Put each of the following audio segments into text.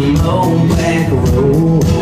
long back road.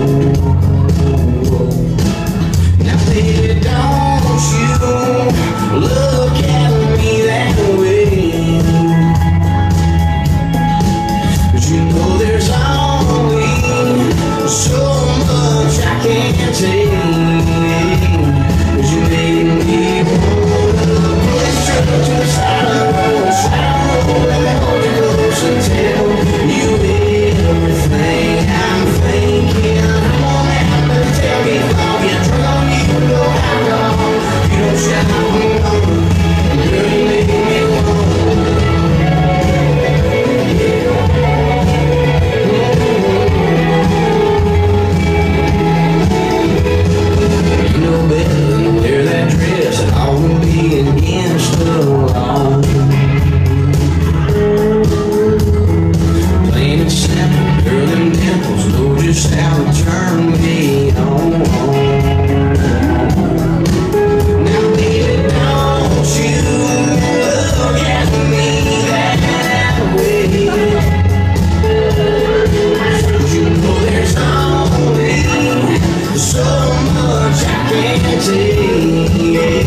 Can